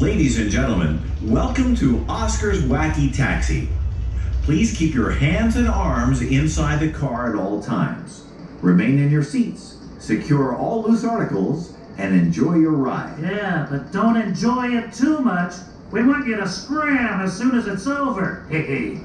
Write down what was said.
Ladies and gentlemen, welcome to Oscar's Wacky Taxi. Please keep your hands and arms inside the car at all times. Remain in your seats, secure all loose articles, and enjoy your ride. Yeah, but don't enjoy it too much. We might get a scram as soon as it's over. Hey, hey.